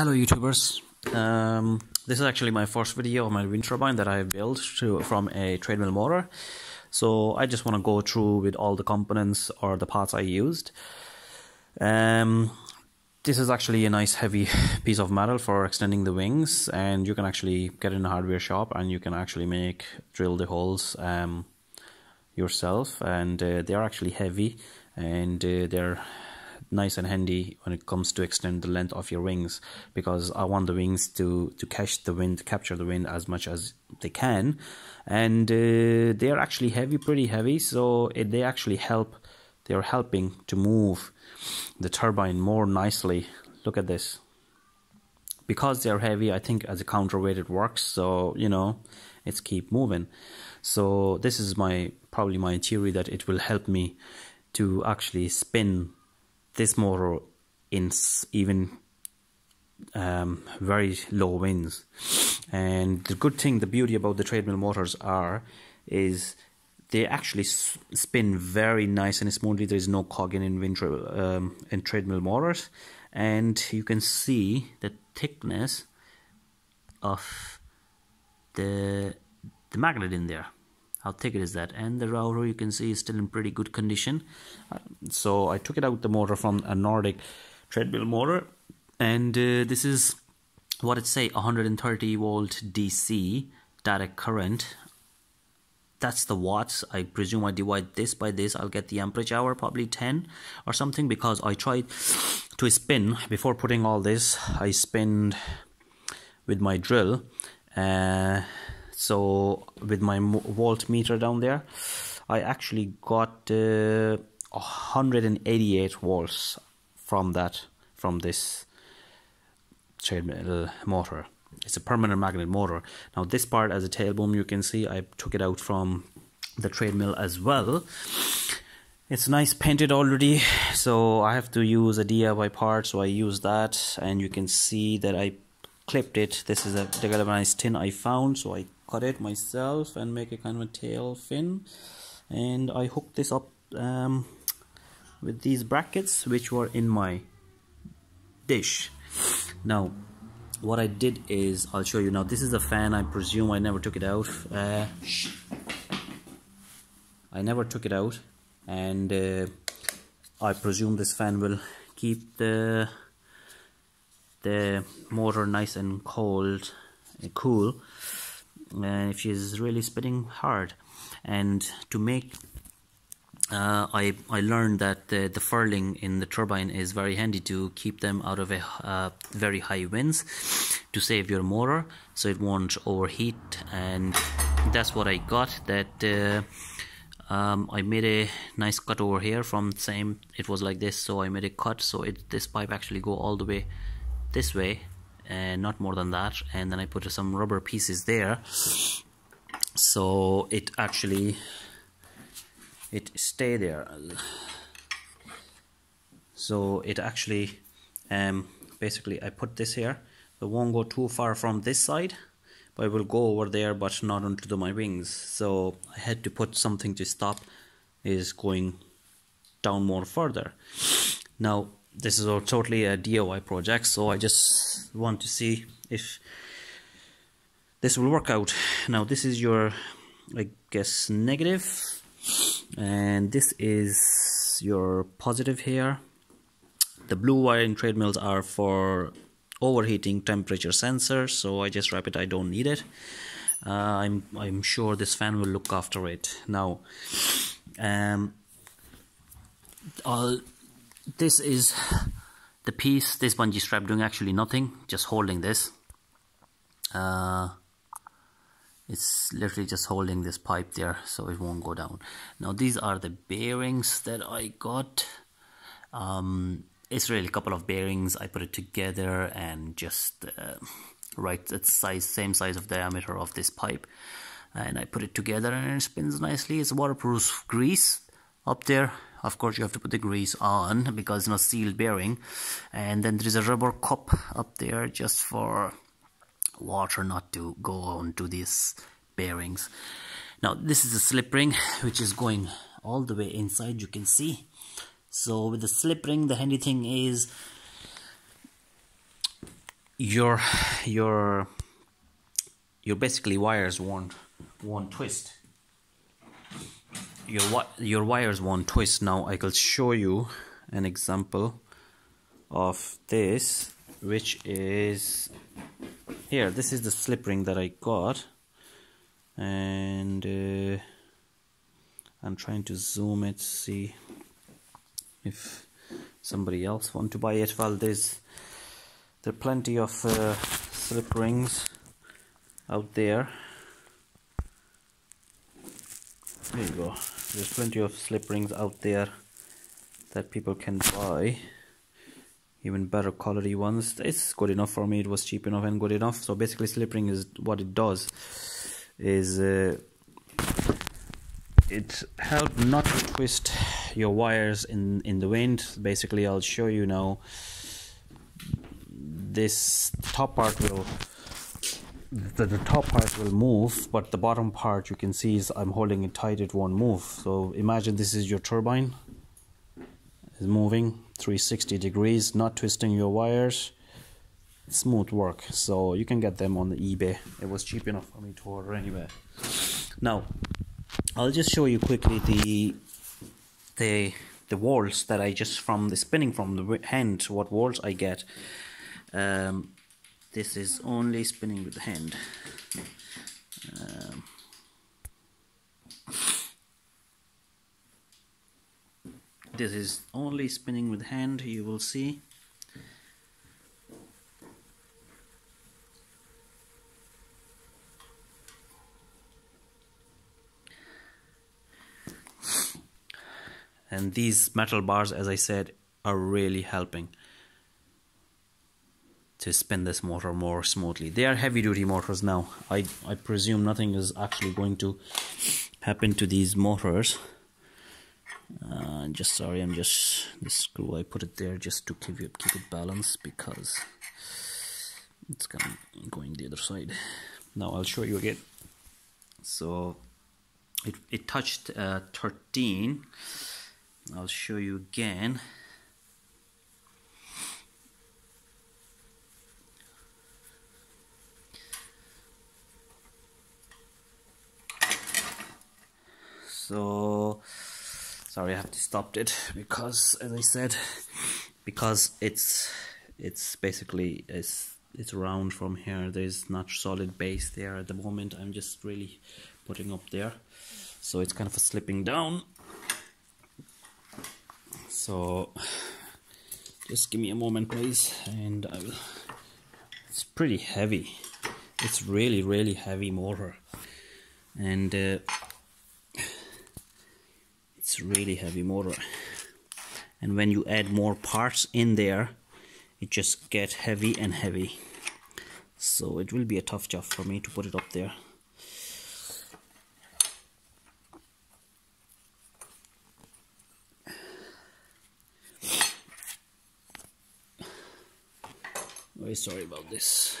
Hello YouTubers, um, this is actually my first video of my wind turbine that I built to, from a Trademill motor. So I just want to go through with all the components or the parts I used. Um, this is actually a nice heavy piece of metal for extending the wings and you can actually get in a hardware shop and you can actually make drill the holes um, yourself and uh, they are actually heavy and uh, they're nice and handy when it comes to extend the length of your wings because I want the wings to to catch the wind capture the wind as much as they can. And uh, they are actually heavy pretty heavy so it, they actually help they are helping to move the turbine more nicely. Look at this. Because they're heavy I think as a counterweight it works so you know it's keep moving. So this is my probably my theory that it will help me to actually spin this motor in even um, very low winds. And the good thing, the beauty about the treadmill motors are, is they actually spin very nice and smoothly. There is no cogging in wind um, in Trademill motors, and you can see the thickness of the the magnet in there how thick it is that. And the router you can see is still in pretty good condition. Uh, so I took it out the motor from a Nordic treadmill motor. And uh, this is what it say 130 volt DC direct current. That's the watts. I presume I divide this by this I'll get the amperage hour probably 10 or something because I tried to spin. Before putting all this I spinned with my drill uh, so with my voltmeter down there I actually got uh, 188 volts from that from this Trademill motor. It's a permanent magnet motor. Now this part as a tail boom you can see I took it out from the Trademill as well. It's nice painted already so I have to use a DIY part so I use that and you can see that I clipped it. This is a galvanized tin I found so I cut it myself and make a kind of a tail fin. And I hooked this up um, with these brackets which were in my dish. Now what I did is I'll show you. Now this is a fan I presume. I never took it out. Uh, I never took it out. And uh, I presume this fan will keep the the motor nice and cold and cool uh, if she's really spinning hard. And to make uh, I, I learned that the, the furling in the turbine is very handy to keep them out of a uh, very high winds to save your motor so it won't overheat. And that's what I got that uh, um, I made a nice cut over here from same it was like this so I made a cut so it this pipe actually go all the way this way and not more than that. And then I put some rubber pieces there. So it actually it stay there. So it actually um, basically I put this here. It won't go too far from this side but it will go over there but not onto my wings. So I had to put something to stop is going down more further. Now this is all totally a DIY project so I just want to see if this will work out. Now this is your I guess negative and this is your positive here. The blue wire in Trademills are for overheating temperature sensors so I just wrap it I don't need it. Uh, I'm I'm sure this fan will look after it. Now um, I'll this is the piece, this bungee strap doing actually nothing, just holding this. Uh, it's literally just holding this pipe there so it won't go down. Now these are the bearings that I got. Um, it's really a couple of bearings. I put it together and just uh, right it's size same size of diameter of this pipe and I put it together and it spins nicely. It's waterproof grease up there of course you have to put the grease on because it's not sealed bearing. And then there is a rubber cup up there just for water not to go onto these bearings. Now this is a slip ring which is going all the way inside you can see. So with the slip ring the handy thing is your your your basically wires won't won't twist your your wires won't twist. Now I will show you an example of this which is here. This is the slip ring that I got. And uh, I'm trying to zoom it see if somebody else want to buy it. Well there's there are plenty of uh, slip rings out there. There you go there's plenty of slip rings out there that people can buy. Even better quality ones. It's good enough for me. It was cheap enough and good enough. So basically slip ring is what it does is uh, it help not to twist your wires in in the wind. Basically I'll show you now. This top part will the, the top part will move but the bottom part you can see is I'm holding it tight it won't move. So imagine this is your turbine. Is moving 360 degrees not twisting your wires. Smooth work. So you can get them on the eBay. It was cheap enough for me to order anyway. Now I'll just show you quickly the the the walls that I just from the spinning from the hand what walls I get. Um, this is only spinning with the hand. Um, this is only spinning with hand you will see. And these metal bars as I said are really helping to spin this motor more smoothly. They are heavy duty motors now. I, I presume nothing is actually going to happen to these motors. Uh, just sorry I'm just the screw I put it there just to keep it keep it balanced because it's going going the other side. Now I'll show you again. So it, it touched uh, 13 I'll show you again so sorry I have to stop it because as I said because it's it's basically it's it's round from here. There's not solid base there at the moment. I'm just really putting up there. So it's kind of slipping down. So just give me a moment please and I will it's pretty heavy. It's really really heavy mortar. And uh, really heavy motor. And when you add more parts in there it just get heavy and heavy. So it will be a tough job for me to put it up there. Very sorry about this.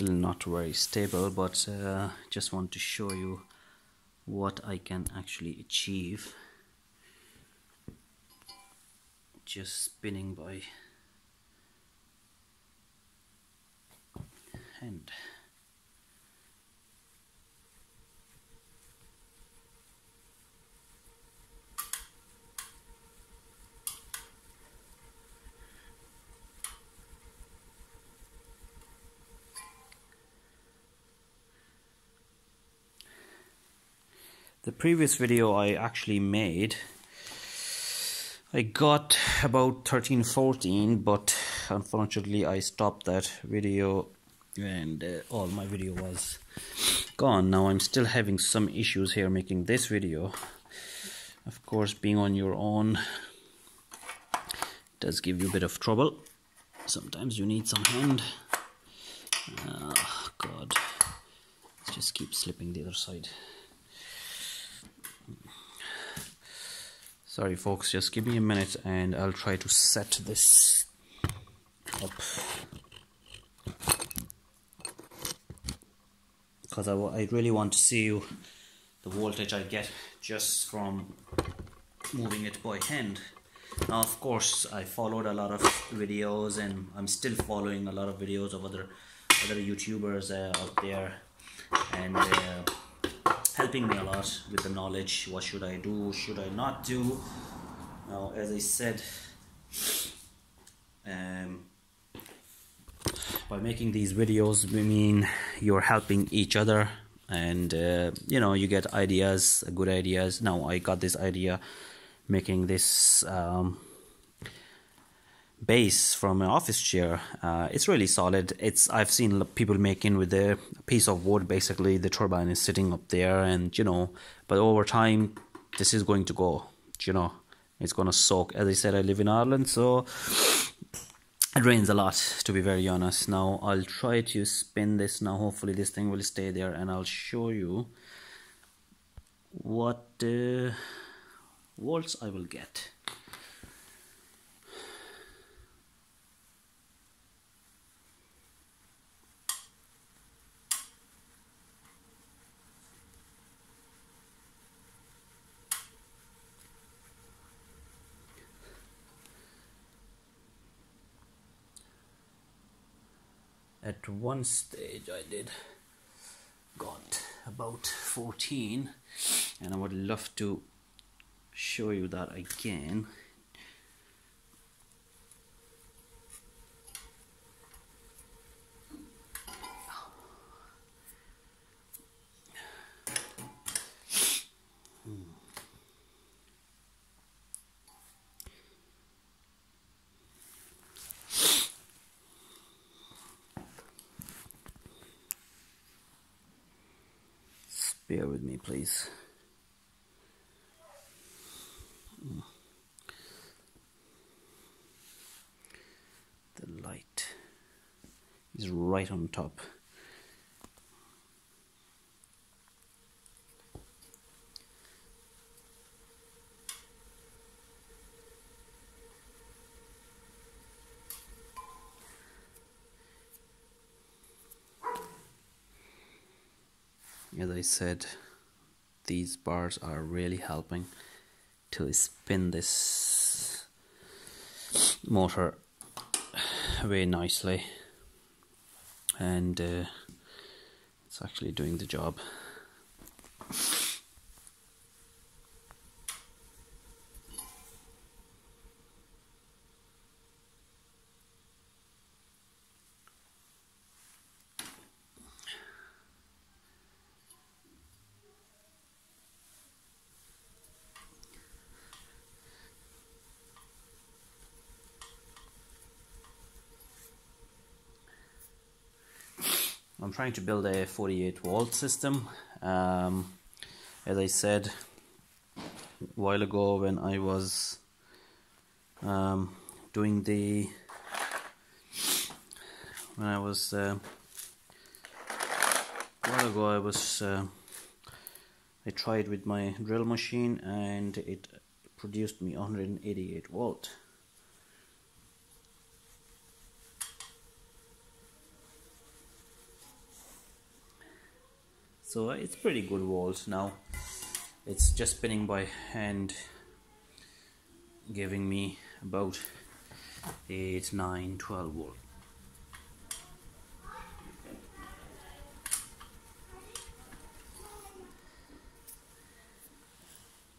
Still not very stable, but uh, just want to show you what I can actually achieve just spinning by hand. The previous video I actually made I got about 13 14 but unfortunately I stopped that video and uh, all my video was gone. Now I'm still having some issues here making this video. Of course being on your own does give you a bit of trouble. Sometimes you need some hand. Oh god. Let's just keep slipping the other side Sorry folks, just give me a minute and I'll try to set this up. Because I, I really want to see you the voltage I get just from moving it by hand. now of course I followed a lot of videos and I'm still following a lot of videos of other other YouTubers uh, out there and uh, helping me a lot with the knowledge. What should I do? Should I not do? Now as I said um, by making these videos we mean you're helping each other and uh, you know you get ideas good ideas. Now I got this idea making this um, base from an office chair uh, it's really solid. It's I've seen people making with a piece of wood basically the turbine is sitting up there and you know but over time this is going to go you know? It's to soak. As I said I live in Ireland so it rains a lot to be very honest. Now I'll try to spin this. Now hopefully this thing will stay there and I'll show you what uh, volts I will get at one stage I did. Got about 14 and I would love to show you that again Bear with me, please. The light is right on top. As I said these bars are really helping to spin this motor very nicely. And uh, it's actually doing the job I'm trying to build a 48 volt system. Um, as I said a while ago when I was um, doing the when I was uh, a while ago I was uh, I tried with my drill machine and it produced me 188 volt so it's pretty good walls now. It's just spinning by hand giving me about 8 9 12 volt.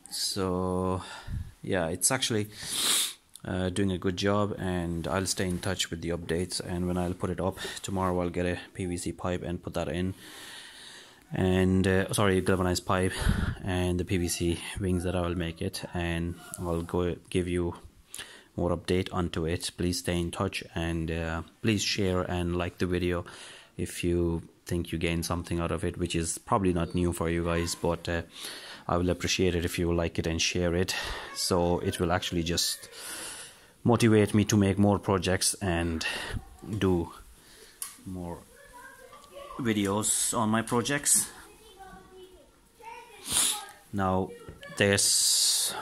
So yeah it's actually uh, doing a good job and I'll stay in touch with the updates and when I'll put it up tomorrow I'll get a PVC pipe and put that in and uh, sorry galvanized pipe and the PVC wings that I will make it. And I'll go give you more update onto it. Please stay in touch and uh, please share and like the video if you think you gain something out of it which is probably not new for you guys but uh, I will appreciate it if you like it and share it. So it will actually just motivate me to make more projects and do more videos on my projects. Now this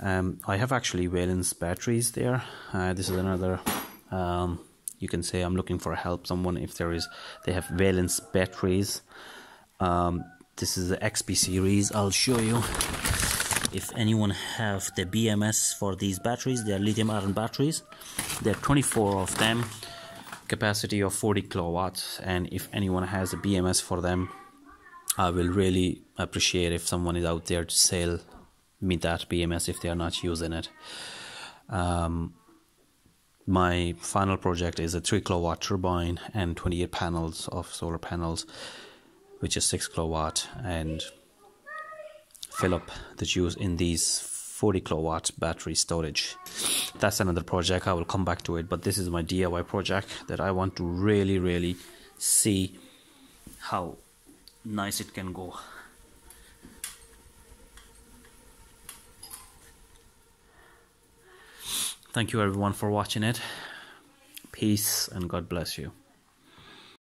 um, I have actually Valence batteries there. Uh, this is another um, you can say I'm looking for help someone if there is they have Valence batteries. Um, this is the XP series. I'll show you if anyone have the BMS for these batteries they are lithium ion batteries. There are 24 of them capacity of 40 kilowatts and if anyone has a BMS for them I will really appreciate if someone is out there to sell me that BMS if they are not using it. Um, my final project is a 3 kilowatt turbine and 28 panels of solar panels which is 6 kilowatt and fill up the juice in these 40 kilowatt battery storage. That's another project. I will come back to it but this is my diy project that i want to really really see how nice it can go. Thank you everyone for watching it. Peace and god bless you